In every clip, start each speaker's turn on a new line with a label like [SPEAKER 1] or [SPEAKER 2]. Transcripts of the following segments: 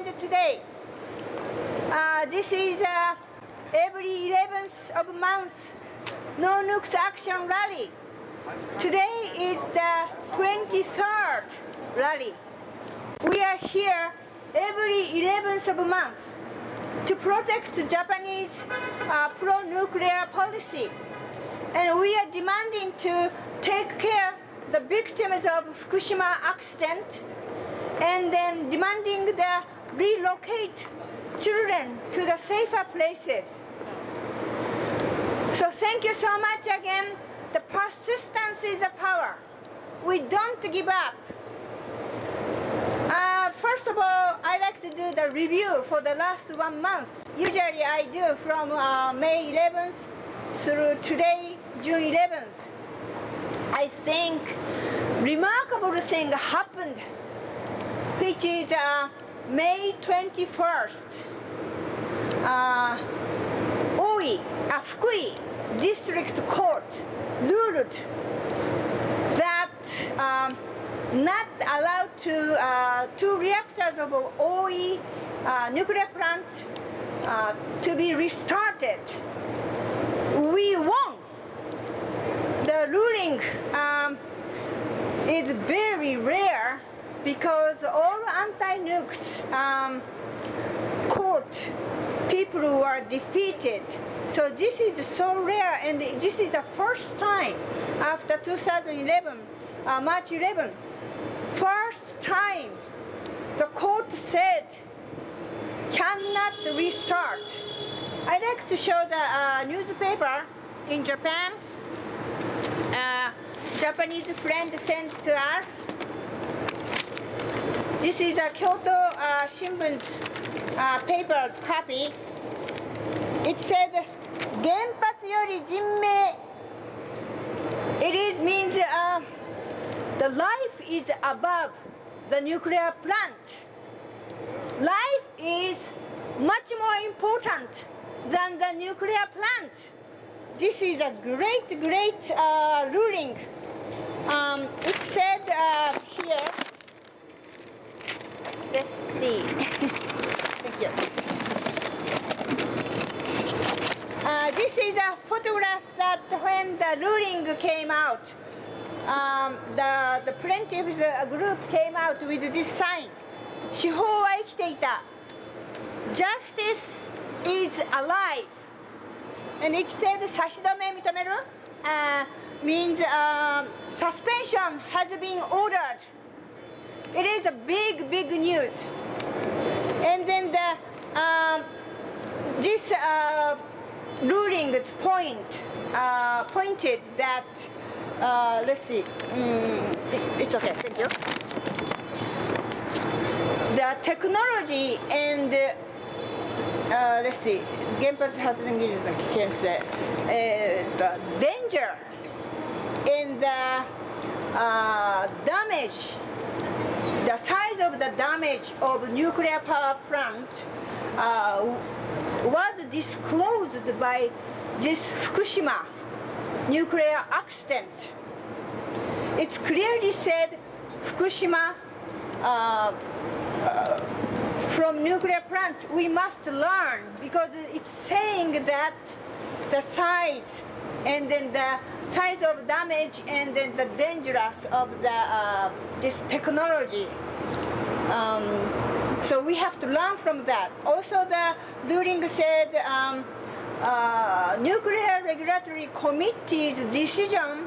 [SPEAKER 1] attended today uh, This is uh, every 11th of month No Nukes Action Rally Today is the 23rd rally. We are here every 11th of month to protect Japanese uh, pro-nuclear policy. And we are demanding to take care the victims of Fukushima accident and then demanding the relocate children to the safer places. So thank you so much again. The persistence is the power. We don't give up. Uh, first of all, I like to do the review for the last one month. Usually I do from uh, May 11th through today, June 11th. I think remarkable thing happened, which is uh, May 21st. Uh, Oi, uh, Fukui District Court ruled that um, not allowed to uh, two reactors of Oi uh, nuclear plant uh, to be restarted. We won. The ruling um, is very rare because all anti-nukes um, court people who are defeated. So this is so rare, and this is the first time after 2011, uh, March 11, first time the court said cannot restart. I like to show the uh, newspaper in Japan. Uh, Japanese friend sent to us. This is a Kyoto uh, Shimbun's uh, paper copy. It said, Genpatsu yori jinmei. It is, means uh, the life is above the nuclear plant. Life is much more important than the nuclear plant. This is a great, great uh, ruling. Um, it said uh, here, Let's see. Thank you. Uh, this is a photograph that when the ruling came out, um, the, the plaintiffs uh, group came out with this sign. 司法は生きていた。Justice is alive. And it said 差し止め認める、uh, means uh, suspension has been ordered. It is a big, big news. And then the, um, this uh, ruling point uh, pointed that, uh, let's see, mm, it- it's okay, thank you. The technology and uh, let's see 原発発電技術の危険性、えー、と danger in the uh, damage the size of the damage of nuclear power plant uh, was disclosed by this Fukushima nuclear accident. It's clearly said Fukushima uh, from nuclear plant we must learn because it's saying that the size and then the size of damage and then the dangerous of the uh, this technology um, so we have to learn from that also the ruling said um, uh, nuclear regulatory committee's decision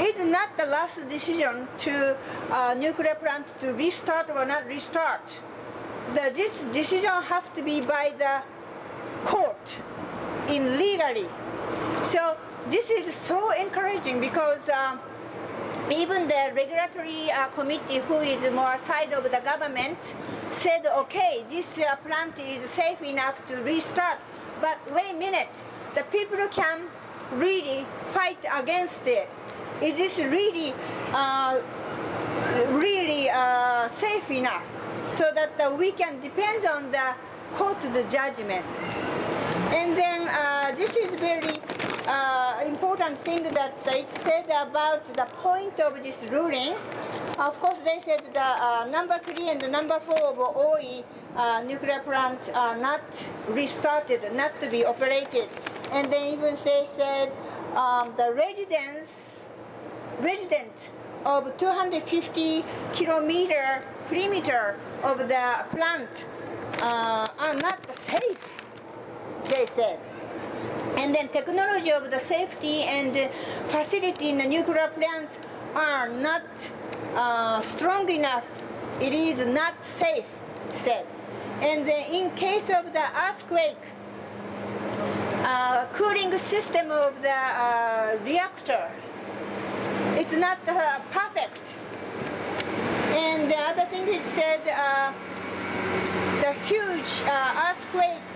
[SPEAKER 1] is not the last decision to uh, nuclear plant to restart or not restart. The, this decision have to be by the court in legally. So this is so encouraging because um, even the regulatory uh, committee who is more side of the government said okay this uh, plant is safe enough to restart. But wait a minute the people can really fight against it. Is this really uh, really uh, safe enough? So that uh, we can depend on the court the judgment. And then uh, this is very uh, important thing that they said about the point of this ruling. Of course, they said the uh, number three and the number four of Oi uh, nuclear plant are not restarted, not to be operated. And they even say said um, the residents, resident of 250 kilometer perimeter of the plant uh, are not safe they said. And then technology of the safety and the facility in the nuclear plants are not uh, strong enough. It is not safe, said. And in case of the earthquake, uh, cooling system of the uh, reactor, it's not uh, perfect. And the other thing it said, uh, the huge uh, earthquake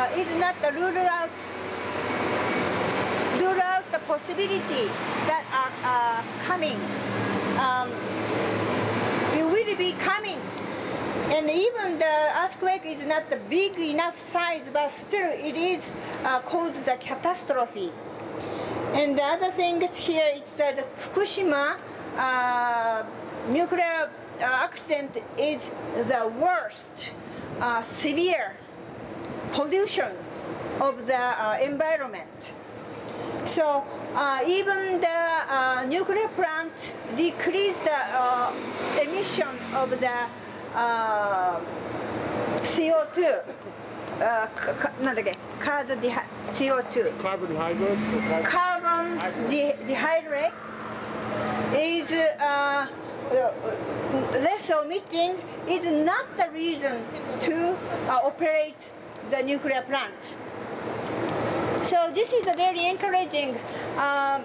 [SPEAKER 1] uh, is not the rule out rule out the possibility that are uh, coming. Um, it will be coming. And even the earthquake is not the big enough size, but still it is uh, caused the catastrophe. And the other thing is here, it said Fukushima uh, nuclear uh, accident is the worst uh, severe pollution of the uh, environment. So uh, even the uh, nuclear plant decreased the uh, emission of the CO2. Uh, uh carbon CO2.
[SPEAKER 2] Carbon hydrate. Carbon,
[SPEAKER 1] carbon is uh, less emitting is not the reason to uh, operate the nuclear plant. So this is a very encouraging. Um,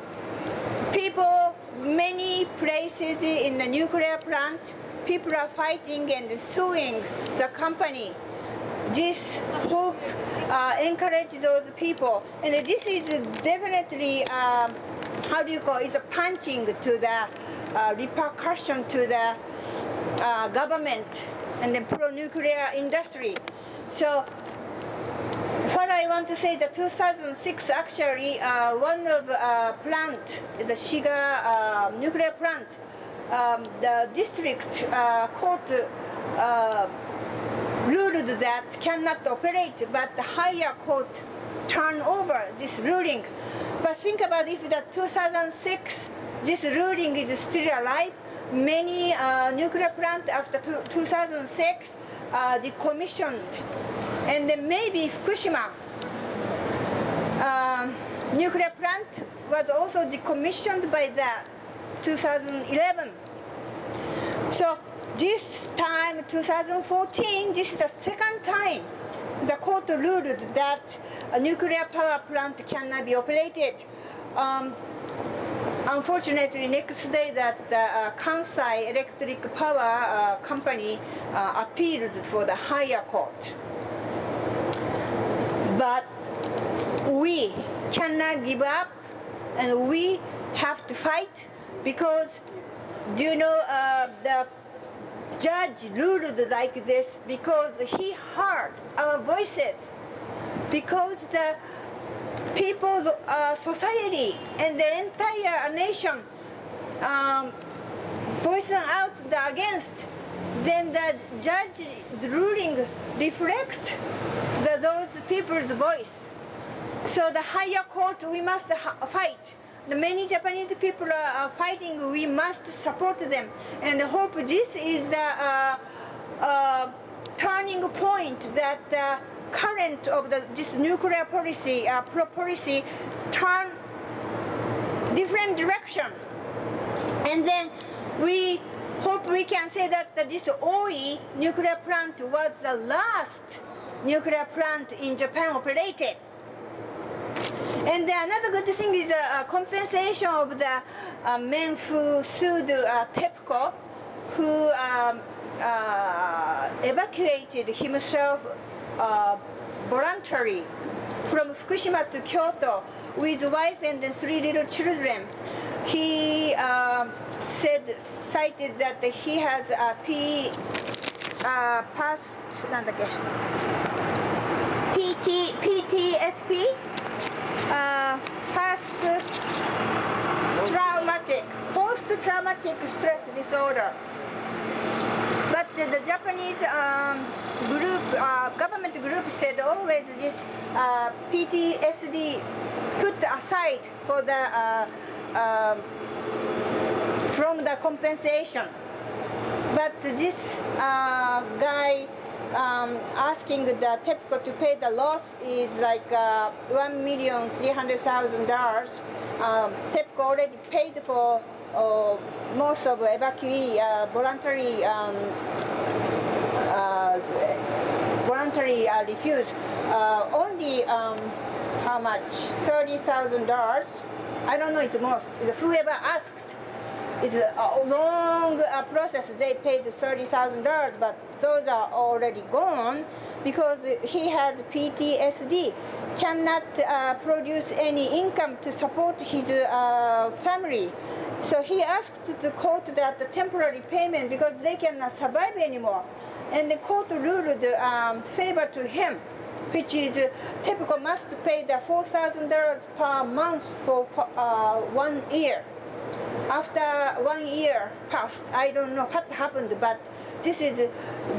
[SPEAKER 1] people, many places in the nuclear plant, people are fighting and suing the company. This hope uh, encourage those people, and this is definitely um, how do you call? It's a punching to the uh, repercussion to the uh, government and the pro-nuclear industry. So what I want to say, the 2006 actually, uh, one of uh, plant, the Shiga uh, nuclear plant, um, the district uh, court uh, ruled that cannot operate, but the higher court turned over this ruling. But think about if the 2006, this ruling is still alive, many uh, nuclear plant after 2006 uh, decommissioned. And then maybe Fukushima um, nuclear plant was also decommissioned by that 2011. So this time, 2014, this is the second time the court ruled that a nuclear power plant cannot be operated. Um, unfortunately, next day that the uh, Kansai Electric Power uh, Company uh, appealed for the higher court. But we cannot give up and we have to fight because do you know uh, the judge ruled like this because he heard our voices. Because the people uh, society and the entire nation um, out the against then the judge ruling reflect those people's voice. So the higher court we must fight. The many Japanese people are fighting, we must support them. And hope this is the uh, uh, turning point that the current of the, this nuclear policy, uh, policy turn different direction. And then we hope we can say that this Oi nuclear plant was the last nuclear plant in Japan operated. And another good thing is uh, compensation of the uh, men who sued uh, TEPCO, who um, uh, evacuated himself uh, voluntarily from Fukushima to Kyoto with wife and three little children. He um, said, cited that he has a P, uh, past, PT, PTSP, uh, past traumatic, stress disorder. But the Japanese um, group, uh, government group said always this uh, PTSD put aside for the uh, um, from the compensation. But this uh, guy um, asking the TEPCO to pay the loss is like uh, one million three hundred thousand dollars. Um, TEPCO already paid for uh, most of evacuee uh, voluntary um, uh, voluntary uh, refuse. Uh, only um, how much? Thirty thousand dollars. I don't know. It's most. Whoever asked it's a long uh, process. They paid $30,000, but those are already gone because he has PTSD, cannot uh, produce any income to support his uh, family. So he asked the court that the temporary payment because they cannot survive anymore. And the court ruled um, favor to him which is uh, TEPCO must pay the $4,000 per month for uh, one year after one year passed, I don't know what happened, but this is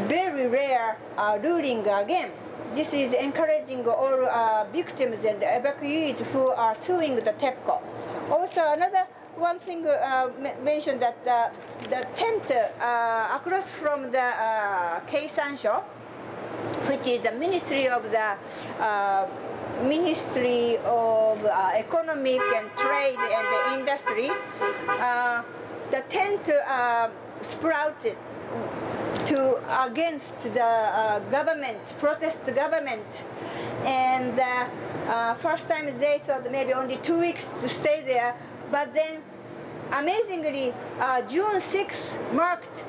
[SPEAKER 1] very rare uh, ruling again. This is encouraging all uh, victims and evacuees who are suing the TEPCO. Also, another one thing uh, mentioned that the, the tent uh, across from the uh, Keisansho, which is the Ministry of the uh, Ministry of uh, Economic and Trade and Industry, uh, the tent uh, sprouted to against the uh, government, protest the government, and uh, uh, first time they thought maybe only two weeks to stay there, but then amazingly June 6 marked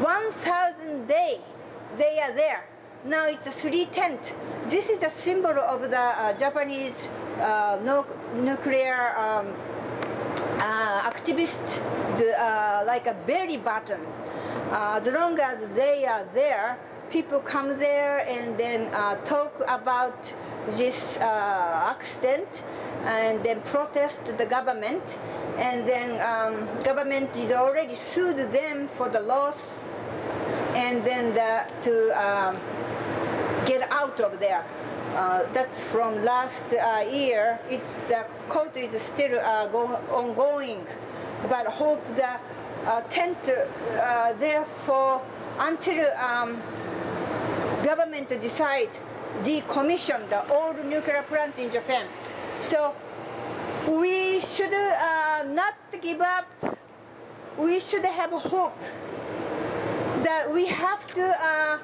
[SPEAKER 1] 1,000 day they are there now it's a three tent. This is a symbol of the uh, Japanese uh, no, nuclear um, uh, activist, the, uh, like a belly button. Uh, as long as they are there, people come there and then uh, talk about this accident and then protest the government and then um, government is already sued them for the loss and then the, to um, get out of there. Uh, that's from last uh, year. It's the court is still uh, go, ongoing, but hope the uh, tent uh, therefore until um, government decides decommission the old nuclear plant in Japan. So we should uh, not give up. We should have hope that we have to uh,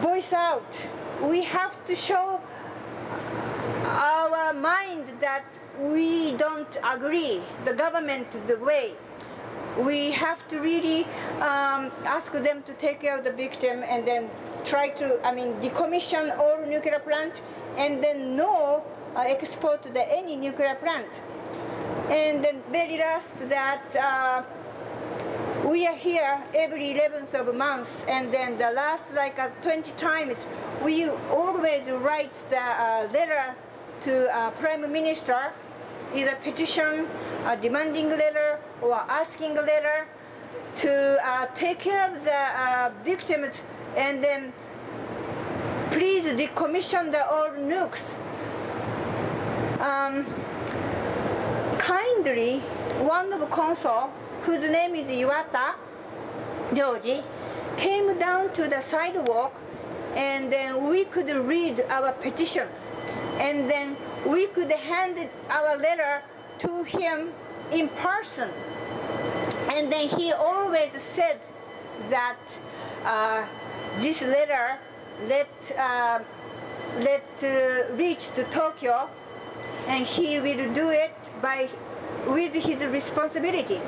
[SPEAKER 1] voice out. We have to show our mind that we don't agree the government the way we have to really um, ask them to take care of the victim and then try to i mean decommission all nuclear plant and then no uh, export the any nuclear plant and then very last that uh, we are here every 11th of month and then the last like uh, 20 times we always write the uh, letter to uh, prime minister either petition a demanding letter or asking letter to uh, take care of the uh, victims and then please decommission the old nukes. Um, kindly one of the consul whose name is Iwata Ryoji, came down to the sidewalk and then we could read our petition. And then we could hand our letter to him in person. And then he always said that uh, this letter let, uh, let uh, reach to Tokyo and he will do it by with his responsibility.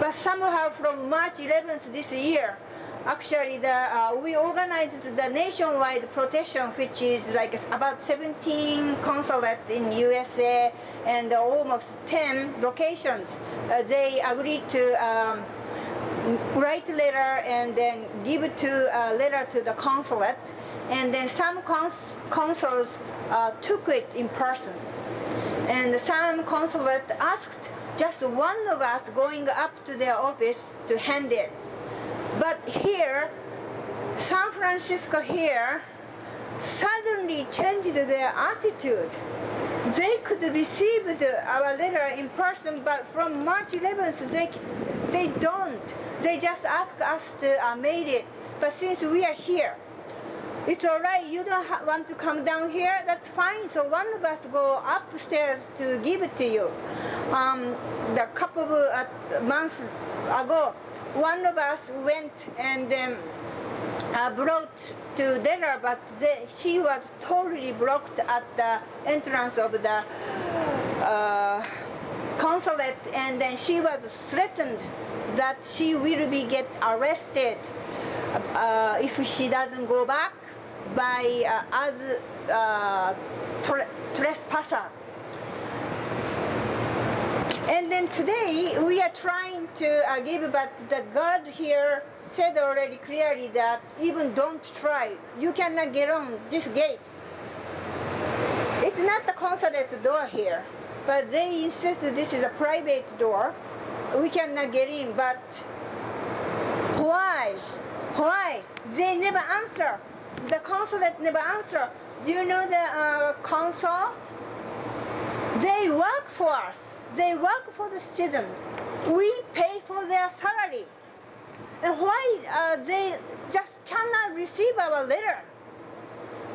[SPEAKER 1] But somehow from March 11th this year, actually the, uh, we organized the nationwide protection, which is like about 17 consulates in USA and almost 10 locations. Uh, they agreed to um, write letter and then give it to a letter to the consulate, and then some cons consuls uh, took it in person and some consulate asked just one of us going up to their office to hand it. But here, San Francisco here, suddenly changed their attitude. They could receive the, our letter in person, but from March 11th, they, they don't. They just ask us to uh, mail it. But since we are here, it's all right, you don't want to come down here, that's fine. So one of us go upstairs to give it to you. Um, the couple of uh, months ago, one of us went and um, uh, brought to dinner, but the, she was totally blocked at the entrance of the uh, consulate, and then she was threatened that she will be get arrested uh, if she doesn't go back by uh, as uh, trespasser. And then today we are trying to uh, give, but the God here said already clearly that even don't try. You cannot get on this gate. It's not the consulate door here, but they insist this is a private door. We cannot get in, but why? Why? They never answer the consulate never answer. Do you know the uh, consul? They work for us. They work for the student. We pay for their salary. And why uh, they just cannot receive our letter?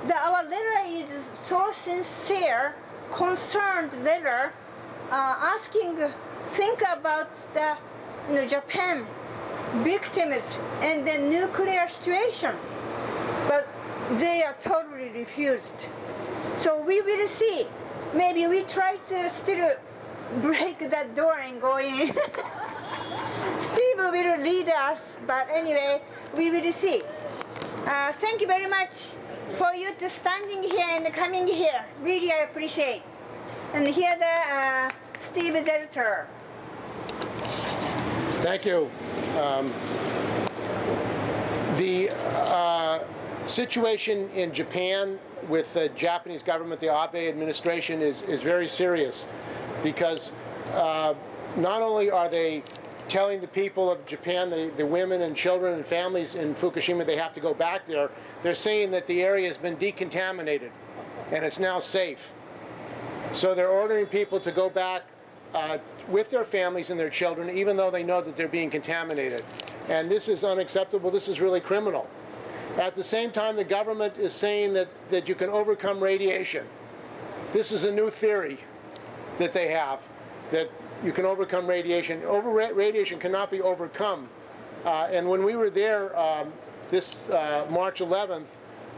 [SPEAKER 1] The, our letter is so sincere, concerned letter, uh, asking, think about the you know, Japan victims and the nuclear situation. They are totally refused. So we will see. Maybe we try to still break that door and go in. Steve will lead us, but anyway, we will see. Uh, thank you very much for you to standing here and coming here. Really, I appreciate. And here the uh, Steve Zeltzer.
[SPEAKER 3] Thank you. Um, the uh, situation in Japan with the Japanese government, the Abe administration, is, is very serious because uh, not only are they telling the people of Japan, the, the women and children and families in Fukushima, they have to go back there, they're saying that the area has been decontaminated and it's now safe. So they're ordering people to go back uh, with their families and their children, even though they know that they're being contaminated. And this is unacceptable. This is really criminal. At the same time, the government is saying that, that you can overcome radiation. This is a new theory that they have, that you can overcome radiation. Over radiation cannot be overcome. Uh, and when we were there um, this uh, March 11th,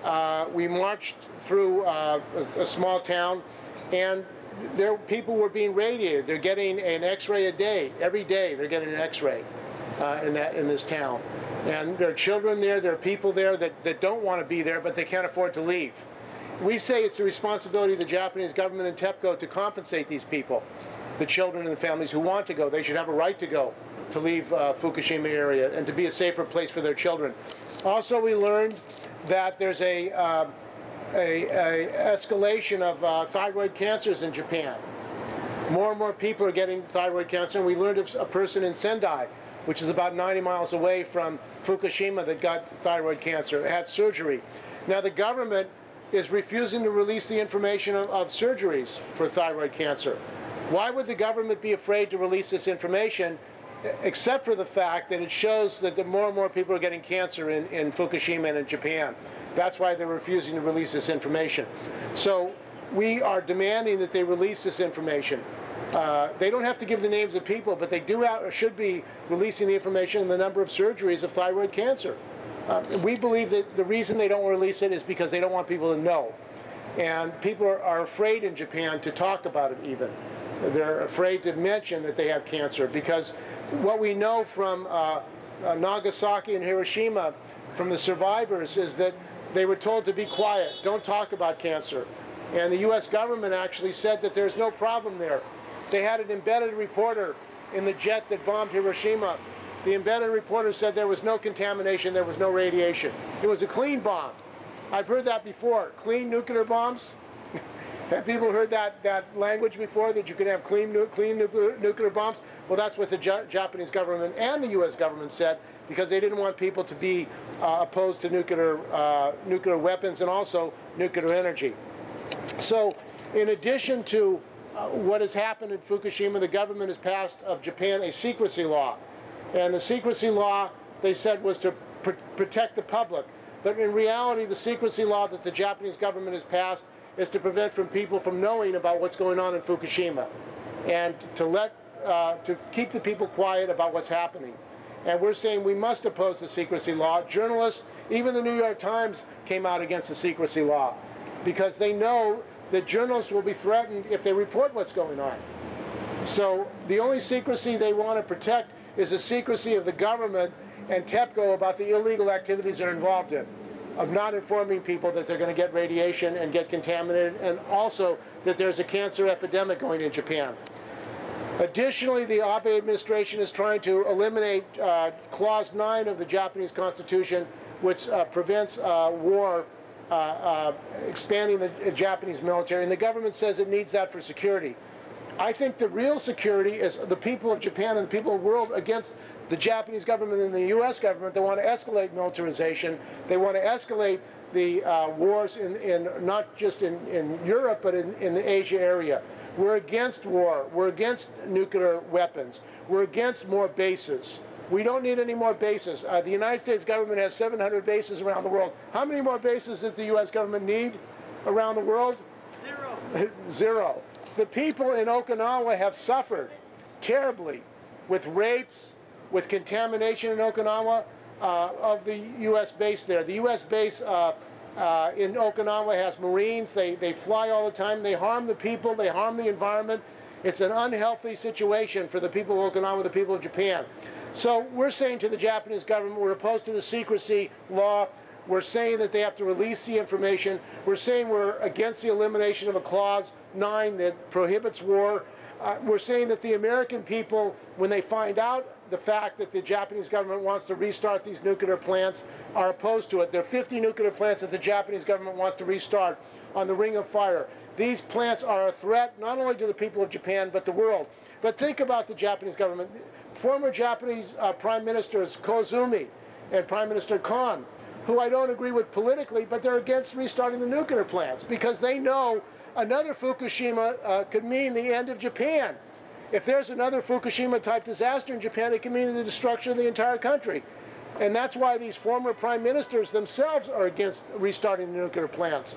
[SPEAKER 3] uh, we marched through uh, a, a, small town, and there people were being radiated. They're getting an X-ray a day. Every day, they're getting an X-ray uh, in that in this town. And there are children there. There are people there that, that don't want to be there, but they can't afford to leave. We say it's the responsibility of the Japanese government and TEPCO to compensate these people, the children and the families who want to go. They should have a right to go, to leave uh, Fukushima area and to be a safer place for their children. Also, we learned that there's a, uh, a, a, escalation of uh, thyroid cancers in Japan. More and more people are getting thyroid cancer, and we learned of a person in Sendai, which is about 90 miles away from Fukushima, that got thyroid cancer, had surgery. Now, the government is refusing to release the information of, of, surgeries for thyroid cancer. Why would the government be afraid to release this information, except for the fact that it shows that the more and more people are getting cancer in, in Fukushima and in Japan? That's why they're refusing to release this information. So we are demanding that they release this information. Uh, they don't have to give the names of people, but they do have, should be releasing the information on the number of surgeries of thyroid cancer. Uh, we believe that the reason they don't release it is because they don't want people to know. And people are, are afraid in Japan to talk about it even. They're afraid to mention that they have cancer because what we know from uh, uh, Nagasaki and Hiroshima from the survivors is that they were told to be quiet, don't talk about cancer. And the U.S. government actually said that there's no problem there. They had an embedded reporter in the jet that bombed Hiroshima the embedded reporter said there was no contamination, there was no radiation. It was a clean bomb. I've heard that before. Clean nuclear bombs? have people heard that, that language before, that you can have clean, nu clean nuclear, nuclear bombs? Well, that's what the Japanese government and the U.S. government said because they didn't want people to be uh, opposed to nuclear, uh, nuclear weapons and also nuclear energy. So in addition to uh, what has happened in Fukushima, the government has passed of Japan a secrecy law. And the secrecy law, they said, was to pr protect the public. But in reality, the secrecy law that the Japanese government has passed is to prevent from people from knowing about what's going on in Fukushima and to let, uh, to keep the people quiet about what's happening. And we're saying we must oppose the secrecy law. Journalists, even the New York Times came out against the secrecy law because they know that journalists will be threatened if they report what's going on. So the only secrecy they want to protect is the secrecy of the government and TEPCO about the illegal activities they're involved in, of not informing people that they're going to get radiation and get contaminated, and also that there's a cancer epidemic going in Japan. Additionally, the Abe administration is trying to eliminate uh, Clause 9 of the Japanese Constitution, which uh, prevents uh, war expanding the Japanese military, and the government says it needs that for security. I think the real security is the people of Japan and the people of the world against the Japanese government and the U.S. government. They want to escalate militarization. They want to escalate the uh, wars in, in not just in, in Europe, but in, in the Asia area. We're against war. We're against nuclear weapons. We're against more bases. We don't need any more bases. Uh, the United States government has 700 bases around the world. How many more bases does the U.S. government need around the world?
[SPEAKER 2] Zero.
[SPEAKER 3] Zero the people in Okinawa have suffered terribly with rapes, with contamination in Okinawa uh, of the U.S. base there. The U.S. base uh, uh, in Okinawa has Marines. They, they fly all the time. They harm the people. They harm the environment. It's an unhealthy situation for the people of Okinawa, the people of Japan. So we're saying to the Japanese government, we're opposed to the secrecy law. We're saying that they have to release the information. We're saying we're against the elimination of a clause 9 that prohibits war. Uh, we're saying that the American people, when they find out the fact that the Japanese government wants to restart these nuclear plants, are opposed to it. There are 50 nuclear plants that the Japanese government wants to restart on the Ring of Fire. These plants are a threat not only to the people of Japan, but the world. But think about the Japanese government. Former Japanese uh, Prime Ministers Koizumi and Prime Minister Kan who I don't agree with politically, but they're against restarting the nuclear plants because they know another Fukushima uh, could mean the end of Japan. If there's another Fukushima-type disaster in Japan, it could mean the destruction of the entire country. And that's why these former prime ministers themselves are against restarting the nuclear plants.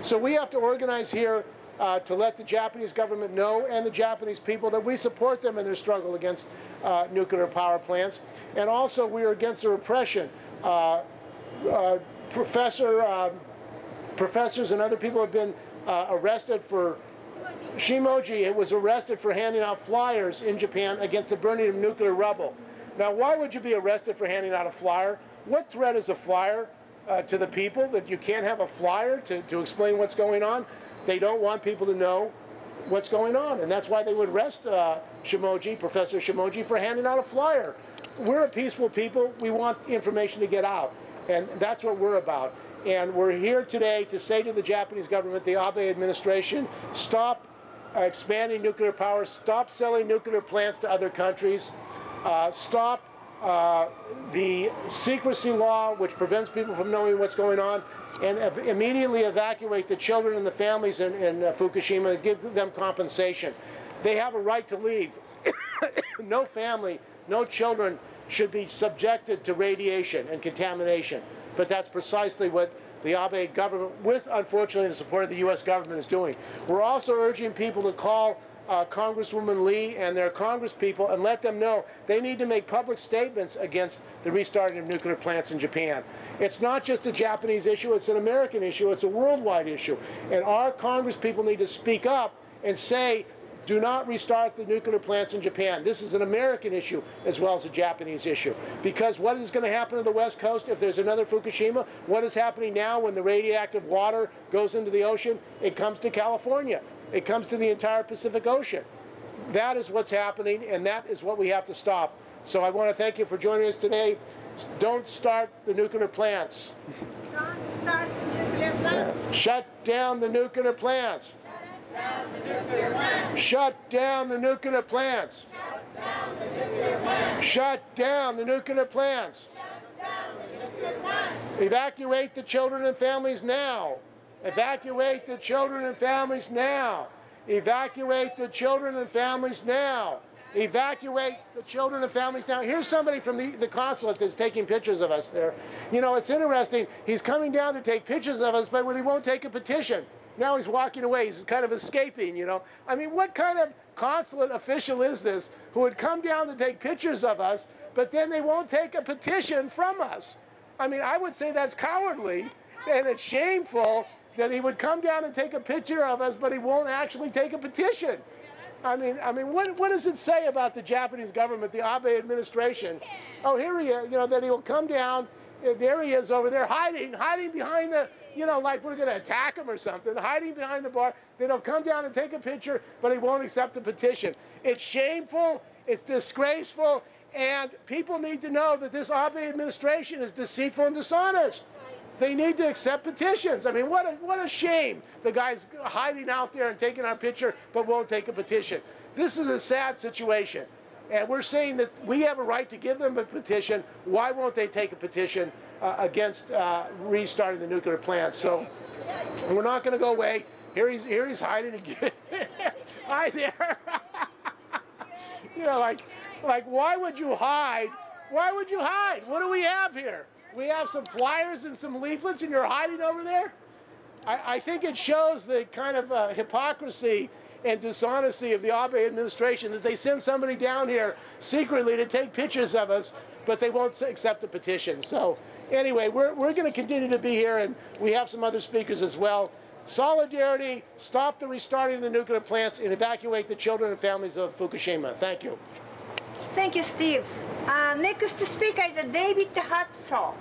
[SPEAKER 3] So we have to organize here uh, to let the Japanese government know and the Japanese people that we support them in their struggle against uh, nuclear power plants. And also, we are against the repression. Uh, uh professor, um, professors and other people have been uh, arrested for Shimoji was arrested for handing out flyers in Japan against the burning of nuclear rubble. Now, why would you be arrested for handing out a flyer? What threat is a flyer uh, to the people that you can't have a flyer to, to explain what's going on? They don't want people to know what's going on, and that's why they would arrest uh, Shimoji, Professor Shimoji, for handing out a flyer. We're a peaceful people. We want information to get out, and that's what we're about. And we're here today to say to the Japanese government, the Abe administration, stop expanding nuclear power, stop selling nuclear plants to other countries, uh, stop uh, the secrecy law, which prevents people from knowing what's going on, and ev immediately evacuate the children and the families in, in uh, Fukushima and give them compensation. They have a right to leave. no family, no children should be subjected to radiation and contamination. But that's precisely what the Abe government, with unfortunately the support of the U.S. government, is doing. We're also urging people to call uh, Congresswoman Lee and their Congress people and let them know they need to make public statements against the restarting of nuclear plants in Japan. It's not just a Japanese issue, it's an American issue, it's a worldwide issue. And our Congress people need to speak up and say do not restart the nuclear plants in Japan. This is an American issue as well as a Japanese issue. Because what is going to happen to the West Coast if there's another Fukushima? What is happening now when the radioactive water goes into the ocean? It comes to California. It comes to the entire Pacific Ocean. That is what's happening, and that is what we have to stop. So I want to thank you for joining us today. Don't start the nuclear plants.
[SPEAKER 1] Don't start the nuclear plants.
[SPEAKER 3] Shut down the nuclear plants. Shut down the nuclear plants. Shut down the nuclear plants. Shut down the nuclear plants. Evacuate the children and families now. Evacuate the children and families now. Evacuate the children and families now. Evacuate the children and families now. Here's somebody from the, the consulate that's taking pictures of us there. You know, it's interesting. He's coming down to take pictures of us, but he won't take a petition. Now he's walking away. He's kind of escaping, you know. I mean, what kind of consulate official is this who would come down to take pictures of us, but then they won't take a petition from us? I mean, I would say that's cowardly and it's shameful that he would come down and take a picture of us, but he won't actually take a petition. I mean, I mean, what, what does it say about the Japanese government, the Abe administration? Oh, here he is, you know, that he will come down, eh, there he is over there hiding, hiding behind the, you know, like we're going to attack him or something, hiding behind the bar. Then he'll come down and take a picture, but he won't accept the petition. It's shameful, it's disgraceful, and people need to know that this Abe administration is deceitful and dishonest. They need to accept petitions. I mean, what a, what a shame. The guy's hiding out there and taking our picture, but won't take a petition. This is a sad situation. And we're saying that we have a right to give them a petition. Why won't they take a petition? uh, against uh, restarting the nuclear plant. So we're not going to go away. Here he's, here he's hiding again. Hi there. you know, like, like, why would you hide? Why would you hide? What do we have here? We have some flyers and some leaflets, and you're hiding over there? I, I think it shows the kind of uh, hypocrisy and dishonesty of the Abe administration that they send somebody down here secretly to take pictures of us, but they won't accept the petition. So anyway, we're, we're going to continue to be here, and we have some other speakers as well. Solidarity, stop the restarting of the nuclear plants, and evacuate the children and families of Fukushima. Thank you.
[SPEAKER 1] Thank you, Steve. Uh, next speaker is David Hartsough.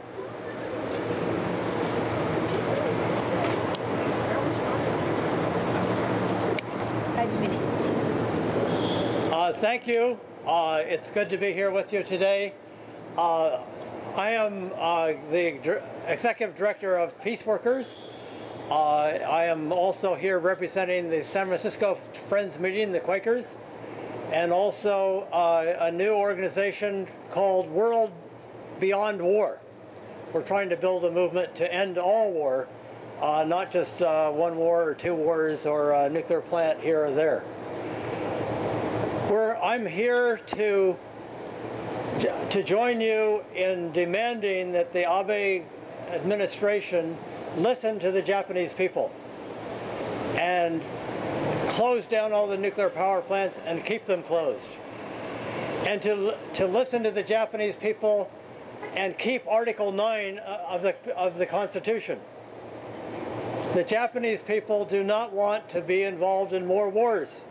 [SPEAKER 4] Uh, thank you. Uh, it's good to be here with you today. Uh, I am uh, the Executive Director of Peace Workers. Uh, I am also here representing the San Francisco Friends Meeting, the Quakers, and also uh, a new organization called World Beyond War. We're trying to build a movement to end all war, uh, not just uh, one war or two wars or a nuclear plant here or there. We're, I'm here to to join you in demanding that the Abe administration listen to the Japanese people and close down all the nuclear power plants and keep them closed. And to, to listen to the Japanese people and keep Article 9 uh, of the, of the Constitution. The Japanese people do not want to be involved in more wars,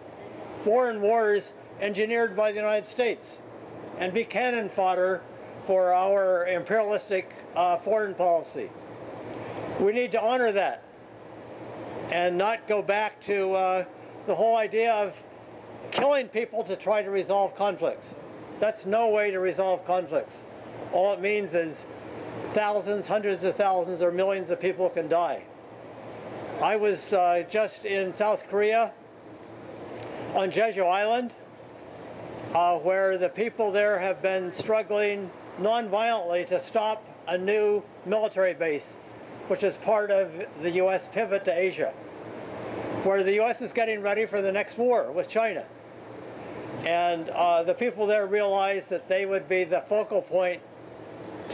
[SPEAKER 4] foreign wars engineered by the United States, and be cannon fodder for our imperialistic uh, foreign policy. We need to honor that and not go back to uh, the whole idea of killing people to try to resolve conflicts. That's no way to resolve conflicts. All it means is thousands, hundreds of thousands, or millions of people can die. I was uh, just in South Korea on Jeju Island, uh, where the people there have been struggling non-violently to stop a new military base, which is part of the U.S. pivot to Asia, where the U.S. is getting ready for the next war with China. And uh, the people there realized that they would be the focal point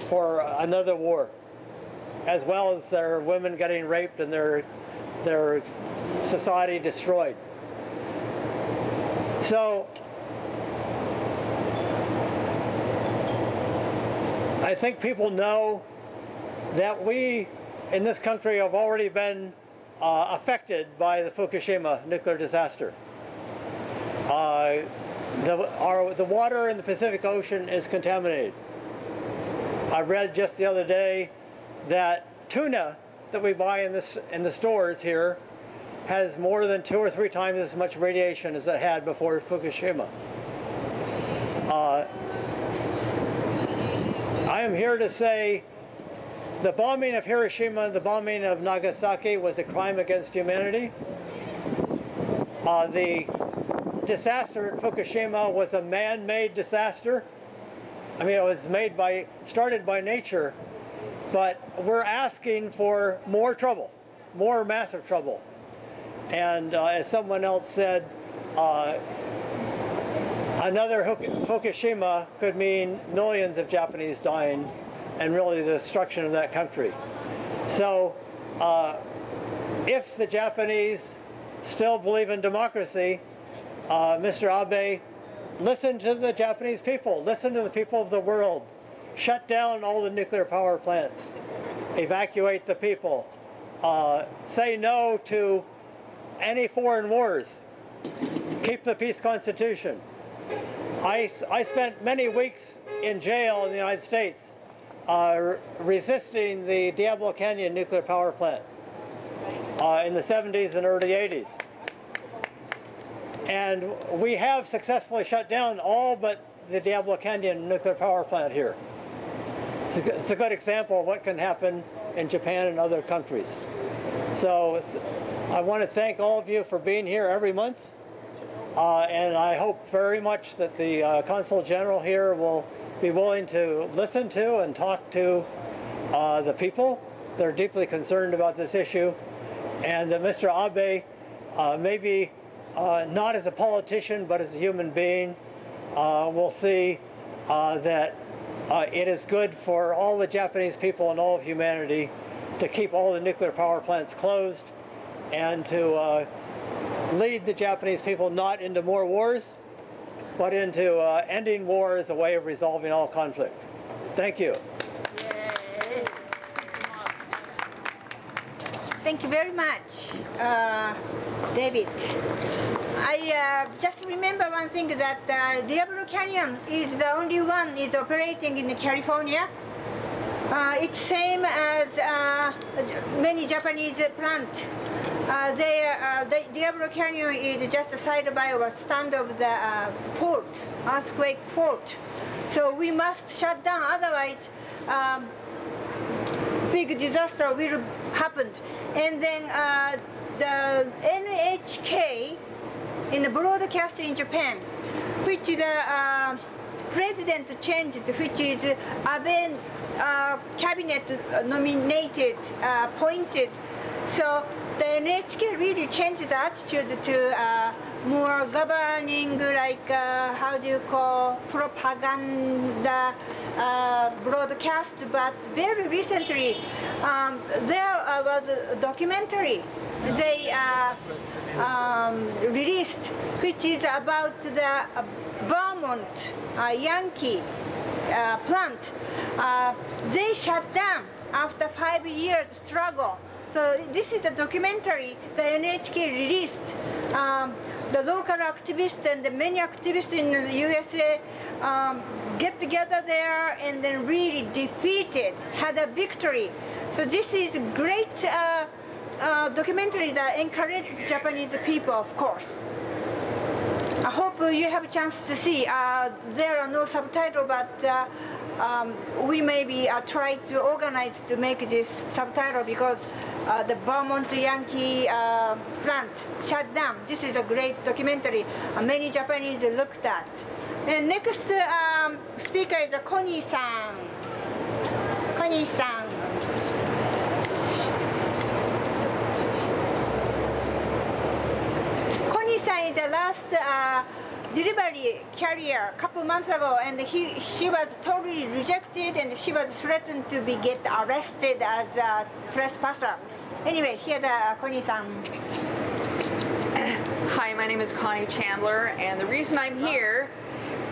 [SPEAKER 4] for another war, as well as their women getting raped and their their society destroyed. So I think people know that we in this country have already been uh, affected by the Fukushima nuclear disaster. Uh, the, our, the water in the Pacific Ocean is contaminated. I read just the other day that tuna that we buy in, this, in the stores here has more than two or three times as much radiation as it had before Fukushima. Uh, I am here to say the bombing of Hiroshima and the bombing of Nagasaki was a crime against humanity. Uh, the disaster at Fukushima was a man-made disaster. I mean, it was made by, started by nature but we're asking for more trouble, more massive trouble. And uh, as someone else said, uh, another Fukushima could mean millions of Japanese dying and really the destruction of that country. So uh, if the Japanese still believe in democracy, uh, Mr. Abe, listen to the Japanese people, listen to the people of the world shut down all the nuclear power plants, evacuate the people, uh, say no to any foreign wars, keep the peace constitution. I, I spent many weeks in jail in the United States uh, resisting the Diablo Canyon nuclear power plant uh, in the 70s and early 80s. And we have successfully shut down all but the Diablo Canyon nuclear power plant here. It's a, it's a good example of what can happen in Japan and other countries. So I want to thank all of you for being here every month. Uh, and I hope very much that the uh, Consul General here will be willing to listen to and talk to uh, the people. They're deeply concerned about this issue. And that Mr. Abe, uh, maybe uh, not as a politician, but as a human being, uh, will see that uh, it is good for all the Japanese people and all of humanity to keep all the nuclear power plants closed and to uh, lead the Japanese people not into more wars, but into uh, ending war as a way of resolving all conflict. Thank you.
[SPEAKER 1] Thank you very much, uh, David. I uh, just remember one thing that uh, Diablo Canyon is the only one is operating in California. Uh, it's same as uh, many Japanese plant. Uh, they, uh, the Diablo Canyon is just a side by a stand of the uh, fault, earthquake fault. So we must shut down, otherwise um, big disaster will happen. And then uh, the NHK in the broadcast in Japan, which the uh, president changed, which is Abe uh, cabinet nominated, appointed. So the NHK really changed the attitude to uh, more governing, like uh, how do you call propaganda uh, broadcast. But very recently, um, there uh, was a documentary they uh, um, released, which is about the Vermont uh, Yankee plant. They shut down after five years struggle. So this is the documentary the NHK released. Um, the local activists and the many activists in the USA um, get together there and then really defeated, had a victory. So this is a great uh, uh, documentary that encourages Japanese people, of course. I hope you have a chance to see. Uh, there are no subtitles, but uh, um, we maybe uh, try to organize to make this subtitle because uh, the Vermont Yankee uh, plant shut down. This is a great documentary. Uh, many Japanese looked at. And next um, speaker is Connie-san. Connie-san. Connie-san is the last uh, delivery carrier a couple months ago, and he she was totally rejected, and she was threatened to be get arrested as a trespasser. Anyway, here the uh, Connie-san.
[SPEAKER 5] Hi, my name is Connie Chandler, and the reason I'm here,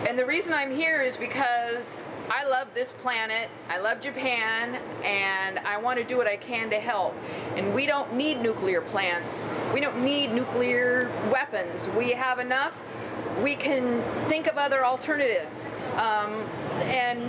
[SPEAKER 5] and the reason I'm here is because I love this planet, I love Japan, and I want to do what I can to help. And we don't need nuclear plants. We don't need nuclear weapons. We have enough. We can think of other alternatives. Um, and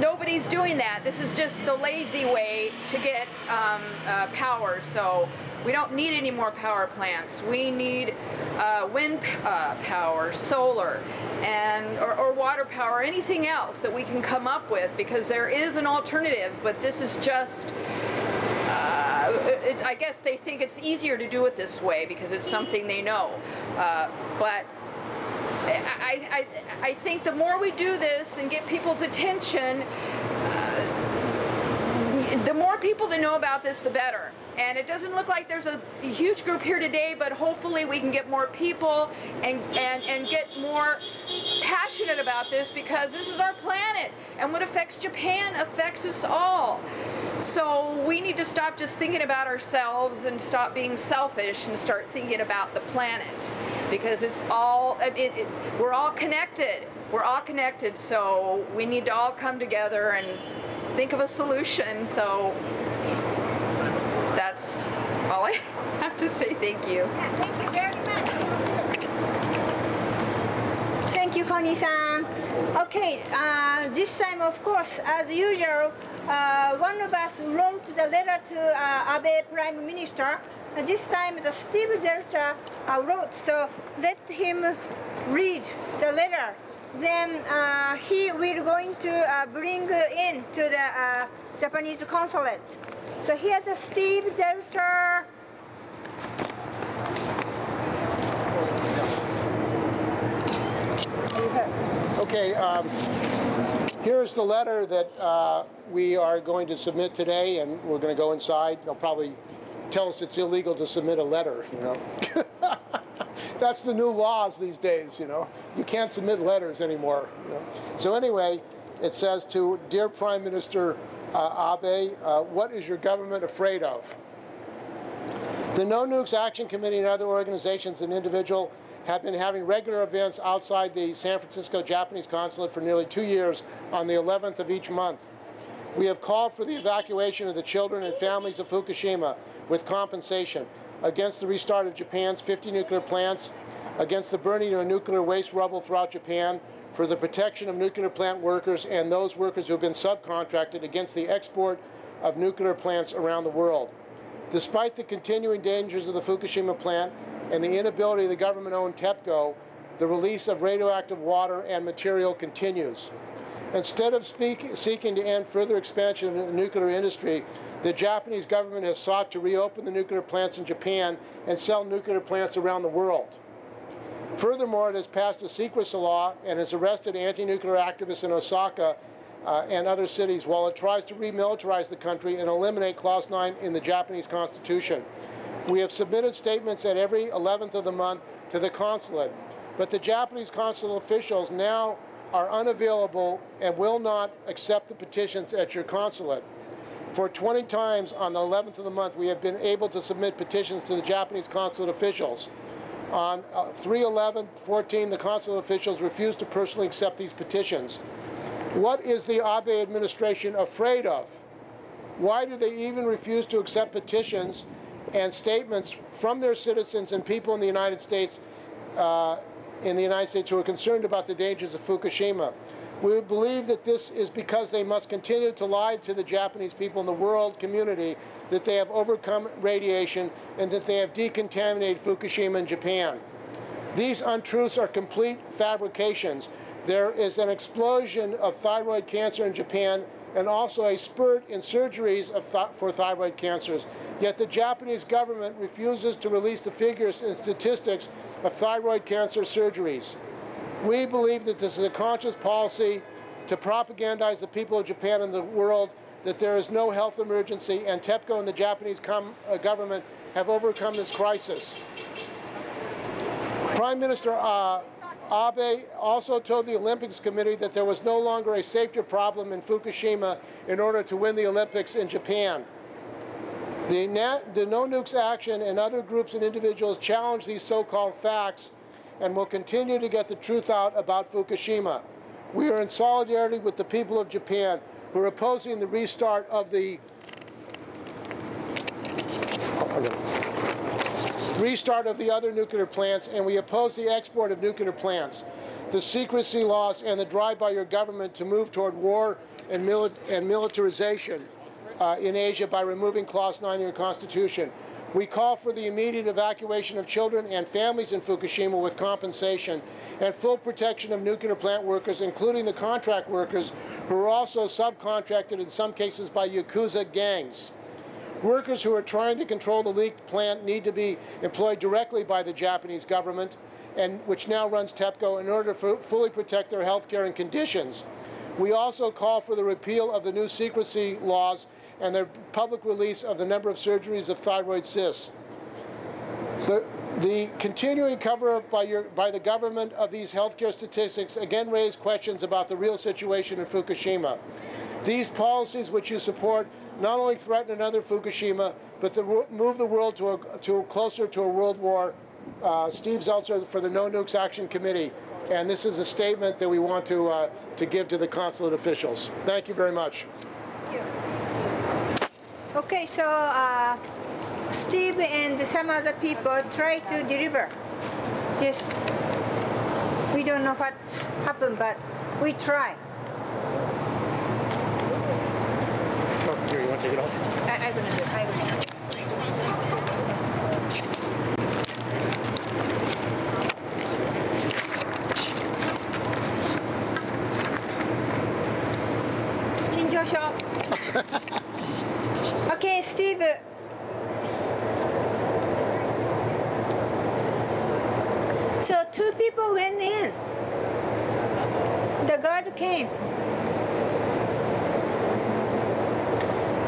[SPEAKER 5] nobody's doing that. This is just the lazy way to get um, uh, power. So we don't need any more power plants. We need uh, wind uh, power, solar, and or, or, water power, anything else that we can come up with because there is an alternative. But this is just. Uh, guess they think it's easier to do it this way because it's something they know. Uh, but I, I, I think the more we do this and get people's attention, uh, the more people that know about this, the better. And it doesn't look like there's a huge group here today, but hopefully we can get more people and, and, and get more passionate about this because this is our planet. And what affects Japan affects us all. So we need to stop just thinking about ourselves and stop being selfish and start thinking about the planet because it's all, it, it, we're all connected. We're all connected, so we need to all come together and think of a solution. So that's all I have to say. Thank you.
[SPEAKER 1] Yeah, thank you very much. Thank you, Connie-san. Okay, uh, this time, of course, as usual, uh, one of us wrote the letter to uh, Abe Prime Minister. Uh, this time, the Steve Zeltzer uh, wrote, so let him read the letter. Then uh, he will going to bring in to the Japanese consulate. So here the Steve Zeltzer.
[SPEAKER 3] Okay, um, here's the letter that uh, we are going to submit today, and we're going to go inside. They'll probably tell us it's illegal to submit a letter, you know. That's the new laws these days, you know. You can't submit letters anymore. You know? So anyway, it says to Dear Prime Minister uh, Abe, uh, what is your government afraid of? The No Nukes Action Committee and other organizations and individuals have been having regular events outside the San Francisco Japanese consulate for nearly two years on the 11th of each month. We have called for the evacuation of the children and families of Fukushima with compensation, against the restart of Japan's 50 nuclear plants, against the burning of nuclear waste rubble throughout Japan, for the protection of nuclear plant workers and those workers who have been subcontracted against the export of nuclear plants around the world. Despite the continuing dangers of the Fukushima plant and the inability of the government-owned TEPCO, the release of radioactive water and material continues. Instead of speak, seeking to end further expansion of the nuclear industry, the Japanese government has sought to reopen the nuclear plants in Japan and sell nuclear plants around the world. Furthermore, it has passed a secrecy law and has arrested anti-nuclear activists in Osaka uh, and other cities while it tries to remilitarize the country and eliminate Clause 9 in the Japanese Constitution. We have submitted statements at every 11th of the month to the consulate, but the Japanese consular officials now are unavailable and will not accept the petitions at your consulate. For 20 times on the 11th of the month, we have been able to submit petitions to the Japanese consulate officials. On uh, 3 14, the consulate officials refused to personally accept these petitions. What is the Abe administration afraid of? Why do they even refuse to accept petitions and statements from their citizens and people in the United States uh, in the United States who are concerned about the dangers of Fukushima? We believe that this is because they must continue to lie to the Japanese people and the world community that they have overcome radiation and that they have decontaminated Fukushima in Japan. These untruths are complete fabrications. There is an explosion of thyroid cancer in Japan and also a spurt in surgeries th for thyroid cancers. Yet the Japanese government refuses to release the figures and statistics of thyroid cancer surgeries. We believe that this is a conscious policy to propagandize the people of Japan and the world that there is no health emergency and TEPCO and the Japanese uh, government have overcome this crisis. Prime Minister uh, Abe also told the Olympics Committee that there was no longer a safety problem in Fukushima in order to win the Olympics in Japan. The, the No Nukes Action and other groups and individuals challenge these so-called facts and will continue to get the truth out about Fukushima. We are in solidarity with the people of Japan who are opposing the restart of the restart of the other nuclear plants, and we oppose the export of nuclear plants, the secrecy laws, and the drive by your government to move toward war and, mili and militarization uh, in Asia by removing Clause 9 of your Constitution. We call for the immediate evacuation of children and families in Fukushima with compensation and full protection of nuclear plant workers, including the contract workers who are also subcontracted in some cases by Yakuza gangs. Workers who are trying to control the leaked plant need to be employed directly by the Japanese government, and which now runs TEPCO, in order to fully protect their health care and conditions. We also call for the repeal of the new secrecy laws and the public release of the number of surgeries of thyroid cysts. The, the continuing cover-up by, your, by the government of these healthcare statistics again raise questions about the real situation in Fukushima. These policies which you support not only threaten another Fukushima, but the, move the world to, a, to closer to a world war. Uh, Steve Zeltzer for the No Nukes Action Committee. And this is a statement that we want to, uh, to give to the consulate officials. Thank you very much. Thank you.
[SPEAKER 1] Okay, so uh, Steve and some other people try to deliver. Just we don't know what's happened, but we try.
[SPEAKER 3] Oh, here, you want to take it off?
[SPEAKER 1] I, I'm gonna do it. Do it. Okay, Steve. So two people went in. The guard came.